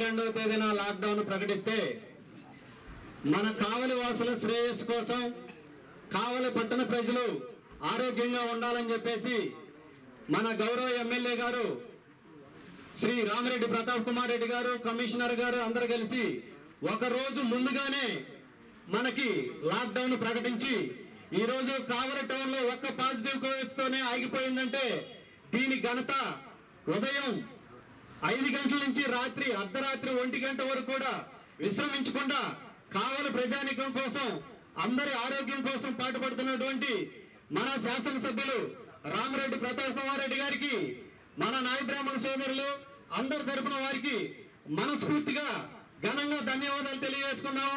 రెండవ తేదీన లాక్డౌన్ ప్రకటిస్తే మన కావలి వాసుల శ్రేయస్సు కోసం కావలి పట్టణ ప్రజలు ఆరోగ్యంగా ఉండాలని చెప్పేసి మన గౌరవ ఎమ్మెల్యే గారు శ్రీ రామిరెడ్డి ప్రతాప్ కుమార్ రెడ్డి గారు కమిషనర్ గారు అందరు కలిసి ఒక రోజు ముందుగానే మనకి లాక్డౌన్ ప్రకటించి ఈ రోజు కావలి టౌన్లో ఒక్క పాజిటివ్ కేసుతోనే ఆగిపోయిందంటే దీని ఘనత ఉదయం ఐదు గంటల నుంచి రాత్రి అర్ధరాత్రి ఒంటి గంట వరకు కూడా విశ్రమించకుండా కావలి ప్రజానికం కోసం అందరి ఆరోగ్యం కోసం పాటుపడుతున్నటువంటి మన శాసనసభ్యులు రామరెడ్డి ప్రతాప్ కుమార్ రెడ్డి గారికి మన నాయబ్రాహ్మణ సోదరులు అందరి తరపున వారికి మనస్ఫూర్తిగా ఘనంగా ధన్యవాదాలు తెలియజేసుకున్నాం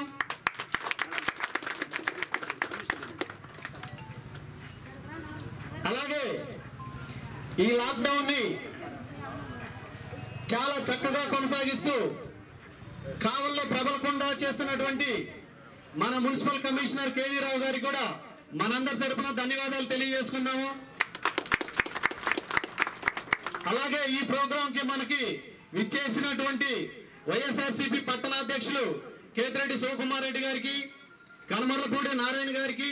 అలాగే ఈ లాక్డౌన్ని చాలా చక్కగా కొనసాగిస్తూ కావల్లో ప్రబలకుండా చేస్తున్నటువంటి మన మున్సిపల్ కమిషనర్ కేవీ రావు గారికి కూడా మనందరి తరపున ధన్యవాదాలు తెలియజేసుకున్నాము అలాగే ఈ ప్రోగ్రాంకి మనకి విచ్చేసినటువంటి వైఎస్ఆర్సీపీ పట్టణ అధ్యక్షులు కేతిరెడ్డి శివకుమార్ రెడ్డి గారికి కనమర్లపూడి నారాయణ గారికి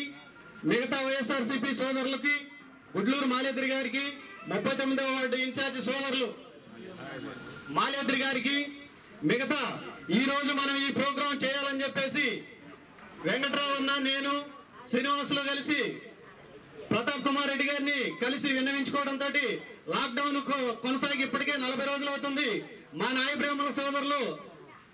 మిగతా వైఎస్ఆర్సీపీ సోదరులకి గుడ్లూరు మాలేద్రి గారికి ముప్పై తొమ్మిదవ వార్డు ఇన్ఛార్జి సోదరులు మాలేద్రి గారికి మిగతా ఈ రోజు మనం ఈ ప్రోగ్రాం చేయాలని చెప్పేసి వెంకట్రావు అన్న నేను శ్రీనివాసులు కలిసి ప్రతాప్ కుమార్ రెడ్డి గారిని కలిసి విన్నవించుకోవడంతో లాక్డౌన్ కొ- కొనసాగి ఇప్పటికే నలభై రోజులు అవుతుంది. మా నాయ బ్రాహ్మణ సోదరులు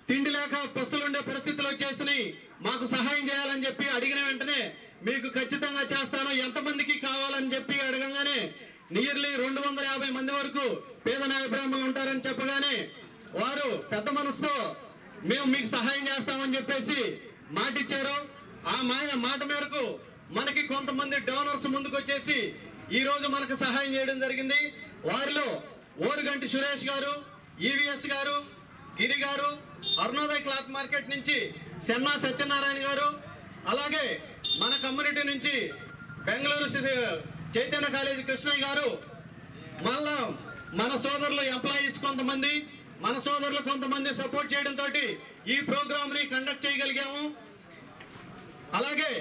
తిండి లేక పస్తులుండే పరిస్థితులు వచ్చేసినాయి. మాకు సహాయం చేయాలని చెప్పి అడిగిన వెంటనే మీకు ఖచ్చితంగా చేస్తాను. ఎంతమందికి కావాలని చెప్పి అడగంగానే నియర్లీ రెండు వందల యాభై మంది వరకు పేద నాయ బ్రాహ్మణులు ఉంటారని చెప్పగానే వారు పెద్ద మనసుతో మేము మీకు సహాయం చేస్తామని చెప్పేసి మాటిచ్చారు. ఆ మాయ మాట మేరకు మనకి కొంతమంది డోనర్స్ ముందుకు వచ్చేసి ఈ రోజు మనకు సహాయం చేయడం జరిగింది. వారిలో ఓరుగంటి సురేష్ గారు ఈవిఎస్ గారు గిరి గారు అరుణోదయ్ క్లాత్ మార్కెట్ నుంచి సెన్నా సత్యనారాయణ గారు అలాగే మన కమ్యూనిటీ నుంచి బెంగళూరు సి- చైతన్య కాలేజీ కృష్ణయ్య గారు మళ్ళా మన సోదరులు ఎంప్లాయీస్ కొంతమంది మన సోదరులు కొంతమంది సపోర్ట్ చేయడంతో ఈ ప్రోగ్రామ్ని కండక్ట్ చేయగలిగాము. అలాగే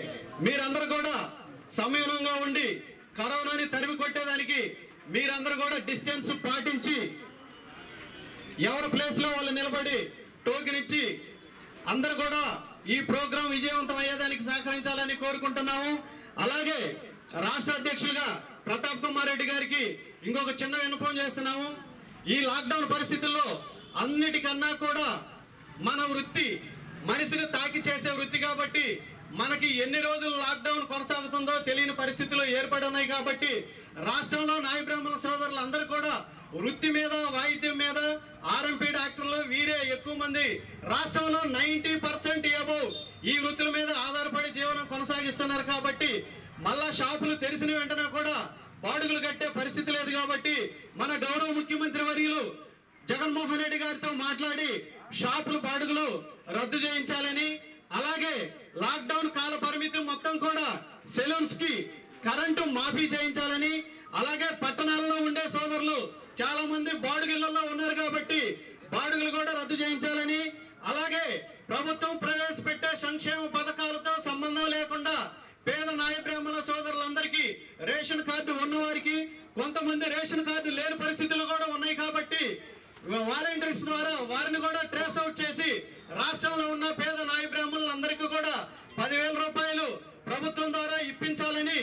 మీరందరూ కూడా సంయమనంగా ఉండి కరోనాని తరిమి కొట్టేదానికి మీరందరూ కూడా డిస్టెన్స్ పాటించి ఎవరి ప్లేస్లో వాళ్ళు నిలబడి టోకెన్ ఇచ్చి అందరూ కూడా ఈ ప్రోగ్రాం విజయవంతం అయ్యేదానికి సహకరించాలని కోరుకుంటున్నాము. అలాగే రాష్ట్ర అధ్యక్షులుగా ప్రతాప్ కుమార్ రెడ్డి గారికి ఇంకొక చిన్న విన్నపం చేస్తున్నాము. ఈ లాక్డౌన్ పరిస్థితుల్లో అన్నిటికన్నా కూడా మన వృత్తి మనిషిని తాకి చేసే వృత్తి కాబట్టి మనకి ఎన్ని రోజులు లాక్డౌన్ కొనసాగుతుందో తెలియని పరిస్థితులు ఏర్పడి ఉన్నాయి కాబట్టి రాష్ట్రంలో నాయ బ్రాహ్మణ సోదరులు అందరూ కూడా వృత్తి మీద వాయిద్యం మీద ఆర్ఎంపీ ఎక్కువ మంది రాష్ట్రంలో నైన్టీ పర్సెంట్ అబౌవ్ ఈ వృత్తుల మీద ఆధారపడి జీవనం కొనసాగిస్తున్నారు కాబట్టి మళ్ళా షాపులు తెరిచిన వెంటనే కూడా బాడుగులు కట్టే పరిస్థితి లేదు కాబట్టి మన గౌరవ ముఖ్యమంత్రి వర్యులు జగన్మోహన్ రెడ్డి గారితో మాట్లాడి షాపులు బాడుగులు రద్దు చేయించాలని అలాగే లాక్డౌన్ కాల పరిమితి మొత్తం కూడా సెలూన్స్కి కరెంటు మాఫీ చేయించాలని అలాగే పట్టణాల్లో ఉండే సోదరులు చాలా మంది బాడుగిళ్ళలో ఉన్నారు కాబట్టి బాడుగులు కూడా రద్దు చేయించాలని అలాగే ప్రభుత్వం ప్రవేశపెట్టే సంక్షేమ పథకాలతో సంబంధం లేకుండా పేద నాయ బ్రాహ్మణ సోదరులందరికీ రేషన్ కార్డు ఉన్నవారికి కొంతమంది రేషన్ కార్డు లేని పరిస్థితులు కూడా ఉన్నాయి కాబట్టి వాలంటీర్స్ ద్వారా వారిని కూడా ట్రేస్ అవుట్ చేసి రాష్ట్రంలో ఉన్న పేద నాయ బ్రాహ్మణులందరికీ కూడా పదివేల రూపాయలు ప్రభుత్వం ద్వారా ఇప్పించాలని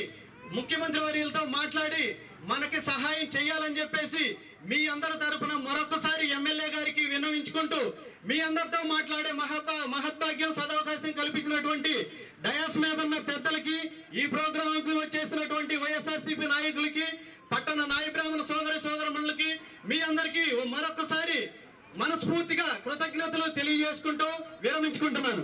ముఖ్యమంత్రి వర్యులతో మాట్లాడి మనకి సహాయం చేయాలని చెప్పేసి మీ అందరి తరపున మరొకసారి ఎమ్మెల్యే గారికి విన్నవించుకుంటూ మీ అందరితో మాట్లాడే మహత్వ మహద్భాగ్యం సదవకాశం కల్పించినటువంటి డయాస్ మీద ఉన్న పెద్దలకి ఈ ప్రోగ్రామ్కు వచ్చేసినటువంటి వైఎస్ఆర్సీపీ నాయకులకి పట్టణ నాయబ్రాహ్మణ సోదరి సోదర మీ అందరికీ మరొకసారి మనస్ఫూర్తిగా కృతజ్ఞతలు తెలియజేసుకుంటూ విరమించుకుంటున్నాను.